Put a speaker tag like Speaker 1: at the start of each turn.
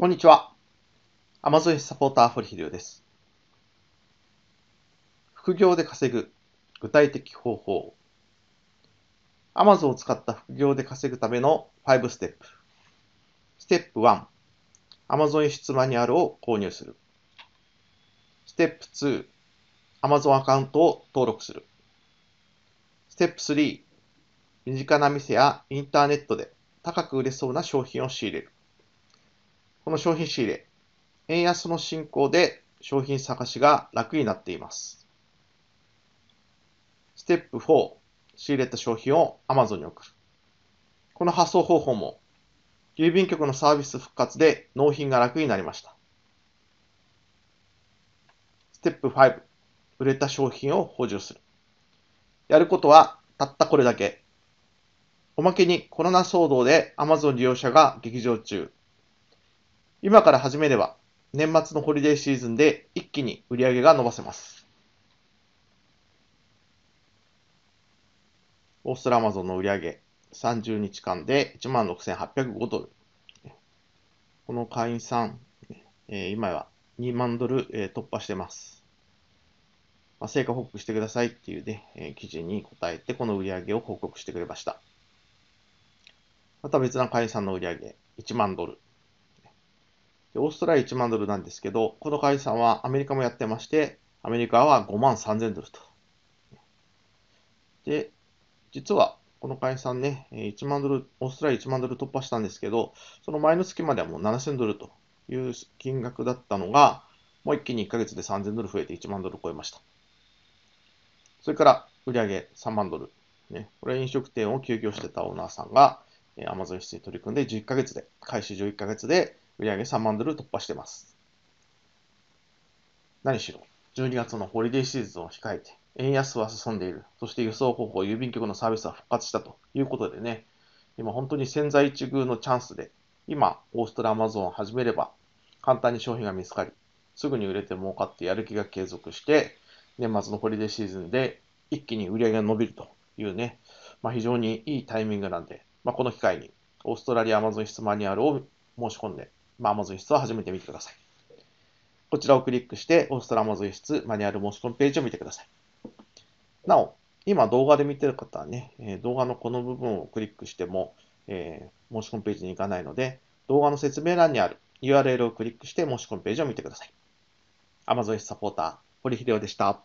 Speaker 1: こんにちは。Amazon サポーター、堀秀夫です。副業で稼ぐ具体的方法。Amazon を使った副業で稼ぐための5ステップ。ステップ1、Amazon 輸出マニュアルを購入する。ステップ2、Amazon アカウントを登録する。ステップ3、身近な店やインターネットで高く売れそうな商品を仕入れる。この商品仕入れ、円安の進行で商品探しが楽になっています。ステップ4、仕入れた商品を Amazon に送る。この発送方法も、郵便局のサービス復活で納品が楽になりました。ステップ5、売れた商品を補充する。やることはたったこれだけ。おまけにコロナ騒動で Amazon 利用者が劇場中。今から始めれば年末のホリデーシーズンで一気に売り上げが伸ばせます。オーストラマゾンの売り上げ30日間で16,805ドル。この会員さん、え今は2万ドル、え突破してます。まあ、成果報告してくださいっていうね、え記事に答えてこの売り上げを報告してくれました。また別な会員さんの売り上げ1万ドル。オーストラリア1万ドルなんですけど、この会員さんはアメリカもやってまして、アメリカは5万3000ドルと。で、実はこの会員さんね、1万ドル、オーストラリア1万ドル突破したんですけど、その前の月まではもう7000ドルという金額だったのが、もう一気に1ヶ月で3000ドル増えて1万ドル超えました。それから売上3万ドル。ね、これは飲食店を休業してたオーナーさんが、アマゾン室に取り組んで11ヶ月で、開始11ヶ月で売上3万ドル突破してます。何しろ、12月のホリデーシーズンを控えて、円安は進んでいる。そして輸送方法、郵便局のサービスは復活したということでね、今本当に潜在一遇のチャンスで、今、オーストラリアマゾンを始めれば、簡単に商品が見つかり、すぐに売れて儲かってやる気が継続して、年末のホリデーシーズンで一気に売り上げが伸びるというね、まあ、非常にいいタイミングなんで、まあ、この機会にオーストラリアアマゾン室マニュアルを申し込んで、まあ、Amazon 室を始めてみてください。こちらをクリックして、オーストラ Amazon 室マニュアル申し込みページを見てください。なお、今動画で見てる方はね、動画のこの部分をクリックしても、えー、申し込みページに行かないので、動画の説明欄にある URL をクリックして申し込みページを見てください。Amazon サポーター、堀秀夫でした。